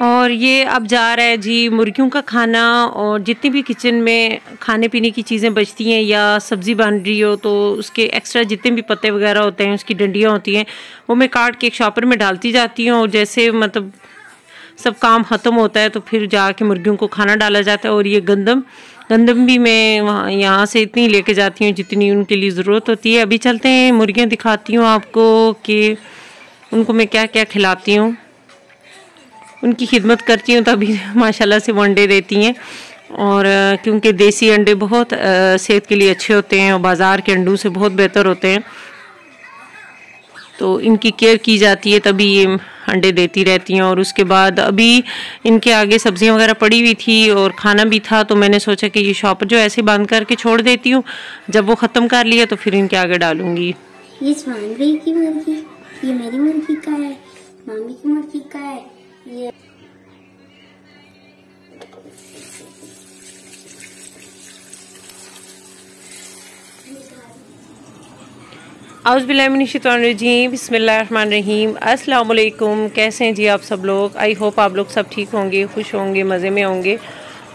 और ये अब जा रहा है जी मुर्गियों का खाना और जितनी भी किचन में खाने पीने की चीज़ें बचती हैं या सब्ज़ी बन रही हो तो उसके एक्स्ट्रा जितने भी पत्ते वगैरह होते हैं, उसकी डंडियाँ होती हैं, वो मैं काट के एक शॉपर में डालती जाती हूँ और जैसे मतलब सब काम ख़त्म होता है तो फिर जाके मुर्गियों को खाना डाला जाता है और ये गंदम गंदम भी मैं वहाँ, यहाँ से इतनी लेके जाती हूँ जितनी उनके लिए ज़रूरत होती है। अभी चलते हैं, मुर्गियाँ दिखाती हूँ आपको कि उनको मैं क्या क्या खिलाती हूँ। उनकी खिदमत करती हूँ, तभी माशाल्लाह से वो अंडे देती हैं। और क्योंकि देसी अंडे बहुत सेहत के लिए अच्छे होते हैं और बाज़ार के अंडों से बहुत बेहतर होते हैं। तो इनकी केयर की जाती है, तभी ये अंडे देती रहती हैं। और उसके बाद अभी इनके आगे सब्ज़ियाँ वगैरह पड़ी हुई थी और खाना भी था तो मैंने सोचा कि ये शॉप जो ऐसे बंद करके छोड़ देती हूँ, जब वो ख़त्म कर लिया तो फिर इनके आगे डालूँगी। ये की मुर्गी, ये मेरी मुर्गी का है मामी की मुर्गी का है। ये बिस्मिल्लाहिर्रहमानिर्रहीम। अस्सलाम वालेकुम कैसे हैं जी आप सब लोग? आई होप आप लोग सब ठीक होंगे, खुश होंगे, मज़े में होंगे।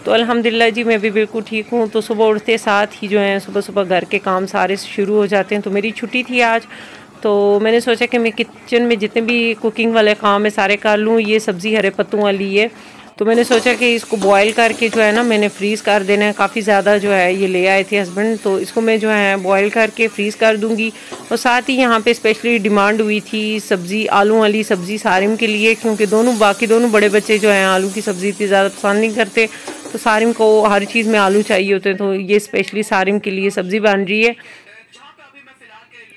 तो अल्हम्दुलिल्लाह जी, मैं भी बिल्कुल ठीक हूँ। तो सुबह उठते साथ ही जो है सुबह सुबह घर के काम सारे शुरू हो जाते हैं। तो मेरी छुट्टी थी आज। तो मैंने सोचा कि मैं किचन में जितने भी कुकिंग वाले काम है, सारे कर लूँ, ये सब्ज़ी हरे पत्तों वाली है। तो मैंने सोचा कि इसको बॉईल करके जो है ना, मैंने फ्रीज़ कर देना है। काफ़ी ज़्यादा जो है ये ले आए थे हस्बैंड तो इसको मैं जो है बॉईल करके फ्रीज़ कर दूँगी। और साथ ही यहाँ पे स्पेशली डिमांड हुई थी सब्ज़ी, आलू वाली सब्ज़ी सारिम के लिए, क्योंकि दोनों, बाकी दोनों बड़े बच्चे जो हैं, आलू की सब्ज़ी इतनी ज़्यादा पसंद नहीं करते। तो सारिम को हर चीज़ में आलू चाहिए होते हैं तो ये स्पेशली सारिम के लिए सब्ज़ी बन रही है।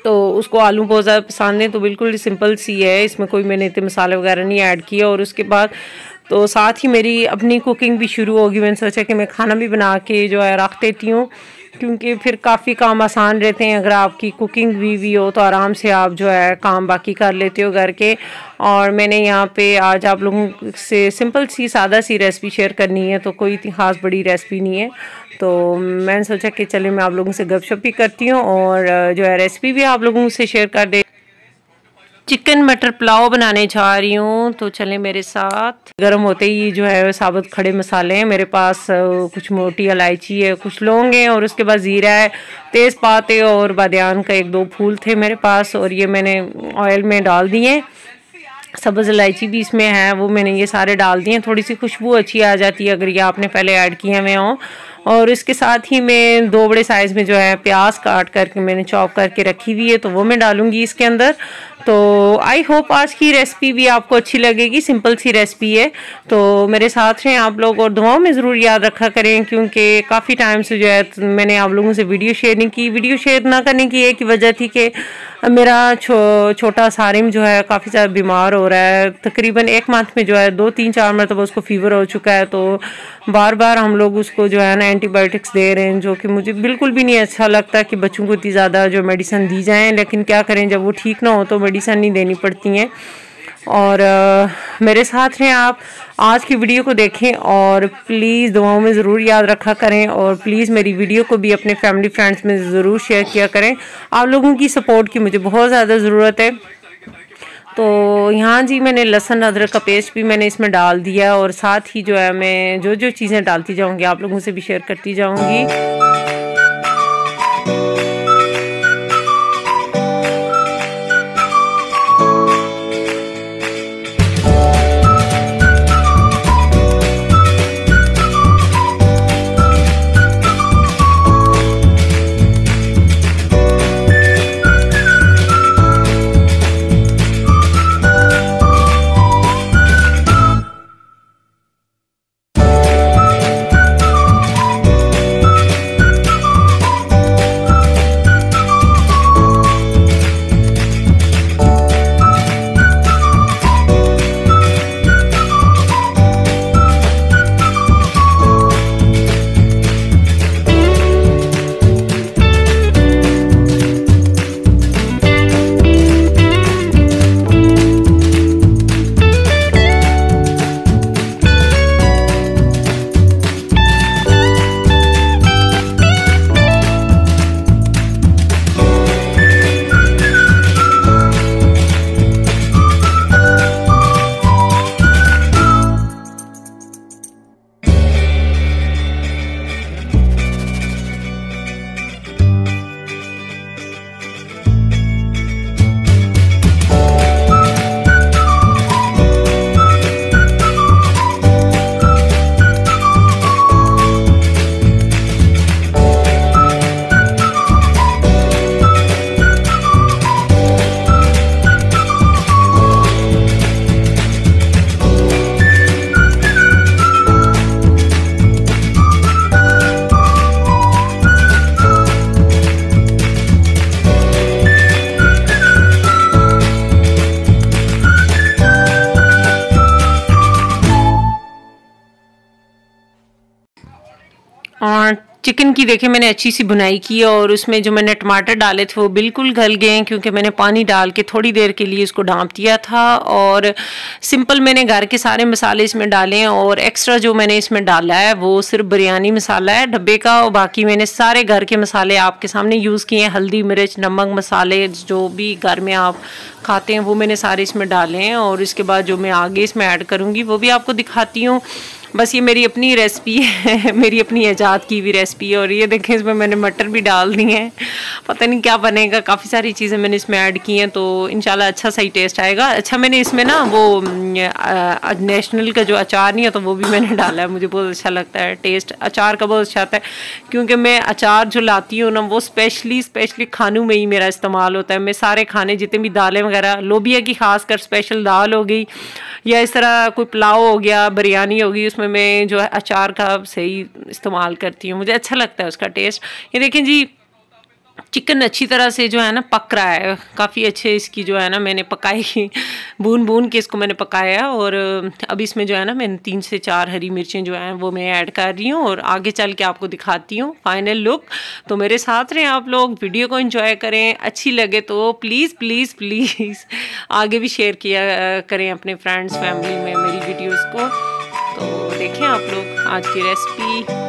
तो उसको आलू बहुत ज़्यादा पसंद है तो बिल्कुल सिंपल सी है। इसमें कोई मैंने इतने मसाले वगैरह नहीं ऐड किए और उसके बाद तो साथ ही मेरी अपनी कुकिंग भी शुरू होगी। मैंने सोचा कि मैं खाना भी बना के जो है रख देती हूँ। क्योंकि फिर काफ़ी काम आसान रहते हैं। अगर आपकी कुकिंग भी भी हो तो आराम से आप जो है काम बाकी कर लेते हो घर के। और मैंने यहाँ पे आज आप लोगों से सिंपल सी, सादा सी रेसिपी शेयर करनी है तो कोई इतनी ख़ास बड़ी रेसिपी नहीं है। तो मैंने सोचा कि चले मैं आप लोगों से गपशप भी करती हूँ और, जो है रेसिपी भी आप लोगों से शेयर कर दे चिकन मटर पुलाव बनाने जा रही हूँ। तो चले मेरे साथ। गर्म होते ही जो है, साबुत खड़े मसाले हैं। मेरे पास कुछ मोटी इलायची है, कुछ लौंग है और उसके बाद ज़ीरा है, तेज़ पाते और बादन का एक दो फूल थे मेरे पास और ये मैंने ऑयल में डाल दिए। सब्ज़ इलायची भी इसमें है, वो मैंने ये सारे डाल दिए। थोड़ी सी खुशबू अच्छी आ जाती है अगर ये आपने पहले ऐड किए हुए हों। और इसके साथ ही मैं दो बड़े साइज़ में जो है प्याज काट करके मैंने चॉप करके रखी हुई है तो वो मैं डालूँगी इसके अंदर। तो आई होप आज की रेसिपी भी आपको अच्छी लगेगी सिंपल सी रेसिपी है। तो मेरे साथ हैं आप लोग और दुआओं में ज़रूर याद रखा करें क्योंकि काफ़ी टाइम से जो है मैंने आप लोगों से वीडियो शेयर नहीं की। वीडियो शेयर ना करने की एक वजह थी कि मेरा छो, छोटा सारिम जो है काफ़ी ज़्यादा बीमार हो रहा है। तकरीबन एक मंथ में जो है दो तीन चार मरतबा उसको फीवर हो चुका है। तो बार बार हम लोग उसको जो है ना एंटीबायोटिक्स दे रहे हैं जो कि मुझे बिल्कुल भी नहीं अच्छा लगता कि बच्चों को इतनी ज़्यादा जो मेडिसन दी जाएँ। लेकिन क्या करें जब वो ठीक ना हो तो मेडिसन नहीं देनी पड़ती हैं। और आ, मेरे साथ हैं आप आज की वीडियो को देखें और प्लीज़ दुआओं में ज़रूर याद रखा करें और प्लीज़ मेरी वीडियो को भी अपने फैमिली फ्रेंड्स में ज़रूर शेयर किया करें। आप लोगों की सपोर्ट की मुझे बहुत ज़्यादा ज़रूरत है। तो यहाँ जी मैंने लहसन अदरक का पेस्ट भी मैंने इसमें डाल दिया और साथ ही जो है मैं जो जो चीज़ें डालती जाऊँगी आप लोगों से भी शेयर करती जाऊँगी। चिकन की देखे मैंने अच्छी सी बुनाई की और उसमें जो मैंने टमाटर डाले थे वो बिल्कुल गल गए हैं क्योंकि मैंने पानी डाल के थोड़ी देर के लिए इसको डांप दिया था और सिंपल मैंने घर के सारे मसाले इसमें डाले हैं और एक्स्ट्रा जो मैंने इसमें डाला है वो सिर्फ़ बिरयानी मसाला है, डब्बे का और बाकी मैंने सारे घर के मसाले आपके सामने यूज़ किए हैं, हल्दी, मिर्च, नमक मसाले जो भी घर में आप खाते हैं वो मैंने सारे इसमें डाले हैं और इसके बाद जो मैं आगे इसमें ऐड करूँगी वो भी आपको दिखाती हूँ। बस ये मेरी अपनी रेसिपी है, मेरी अपनी ईजाद की भी रेसिपी है और ये देखें, इसमें मैंने मटर भी डाल दिए हैं। पता नहीं क्या बनेगा, काफ़ी सारी चीज़ें मैंने इसमें ऐड की हैं तो इंशाल्लाह अच्छा सही टेस्ट आएगा। अच्छा मैंने इसमें ना वो नेशनल का जो अचार नहीं है तो वो भी मैंने डाला है। मुझे बहुत अच्छा लगता है टेस्ट अचार का बहुत अच्छा आता है, क्योंकि मैं अचार जो लाती हूँ ना, वो स्पेशली स्पेशली खानों में ही मेरा इस्तेमाल होता है। मैं सारे खाने, जितने भी दालें वगैरह, लोबिया की खास कर स्पेशल दाल हो गई, या इस तरह कोई पुलाव हो गया, बिरयानी होगी उसमें मैं जो है अचार का सही इस्तेमाल करती हूँ। मुझे अच्छा लगता है उसका टेस्ट ये देखें जी चिकन अच्छी तरह से जो है ना पक रहा है। काफ़ी अच्छे इसकी जो है ना मैंने पकाई भून भून के इसको मैंने पकाया और अब इसमें जो है ना मैंने तीन से चार हरी मिर्चें जो हैं वो मैं ऐड कर रही हूँ और आगे चल के आपको दिखाती हूँ। फाइनल लुक तो मेरे साथ रहें आप लोग वीडियो को इन्जॉय करें। अच्छी लगे तो प्लीज़ प्लीज़ प्लीज़ आगे भी शेयर किया, करें अपने फ्रेंड्स फैमिली में मेरी वीडियोज़ को। तो देखें आप लोग आज की रेसिपी